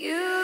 You.